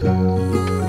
Oh.